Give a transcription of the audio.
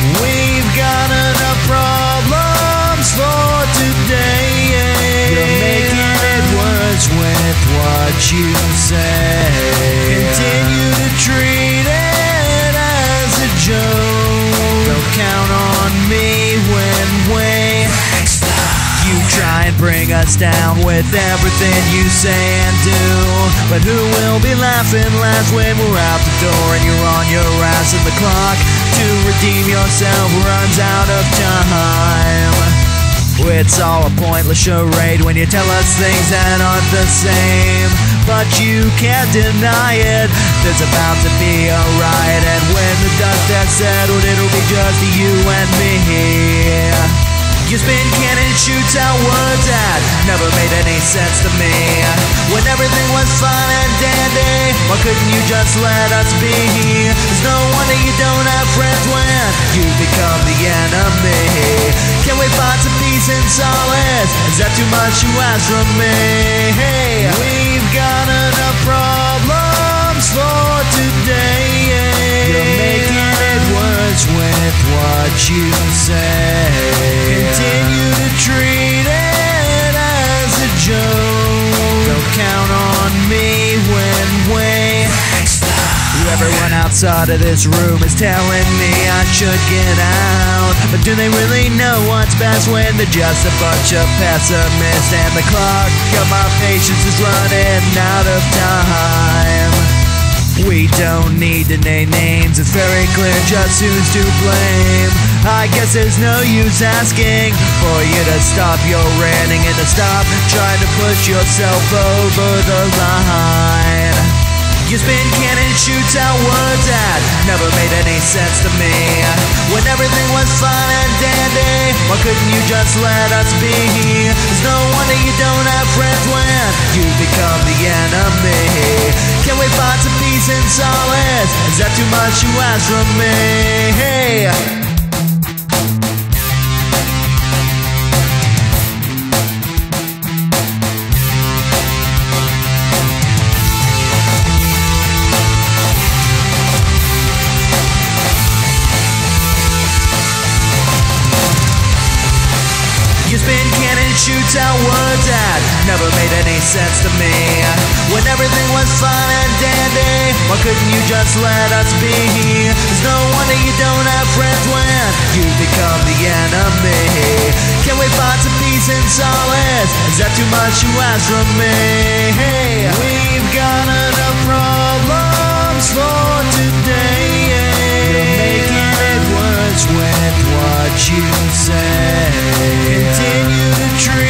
We've got enough problems for today. You're making it worse with what you say. Bring us down with everything you say and do. But who will be laughing last when we're out the door and you're on your ass and the clock to redeem yourself runs out of time? It's all a pointless charade when you tell us things that aren't the same. But you can't deny it. There's about to be a riot, and when the dust has settled, it'll be just you and me. You spin cannon shoots out made any sense to me. When everything was fine and dandy, why couldn't you just let us be? There's no wonder you don't have friends when you become the enemy. Can we find some peace and solace? Is that too much to ask from me? We've got enough problems for today. You're making it worse with what you say. Everyone outside of this room is telling me I should get out. But do they really know what's best when they're just a bunch of pessimists? And the clock of my patience is running out of time. We don't need to name names, it's very clear just who's to blame. I guess there's no use asking for you to stop your ranting and to stop trying to push yourself over the line. You spin cannon shoots out words that never made any sense to me. When everything was fine and dandy, why couldn't you just let us be? There's no wonder you don't have friends when you become the enemy. Can we find some peace and solace? Is that too much to ask from me? You spin cannon shoots outwards at never made any sense to me. When everything was fun and dandy, why couldn't you just let us be? There's no wonder you don't have friends when you become the enemy. Can we find some peace and solace? Is that too much you ask from me? We've got enough problems for today. You're making it worse with what you say dream